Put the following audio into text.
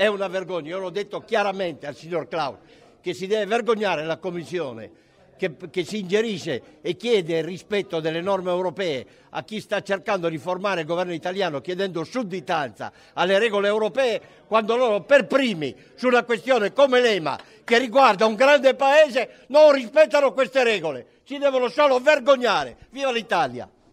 È una vergogna, io l'ho detto chiaramente al signor Klaus, che si deve vergognare la Commissione che, che, si ingerisce e chiede il rispetto delle norme europee a chi sta cercando di formare il governo italiano chiedendo sudditanza alle regole europee, quando loro per primi su una questione come l'EMA che riguarda un grande paese non rispettano queste regole. Si devono solo vergognare. Viva l'Italia!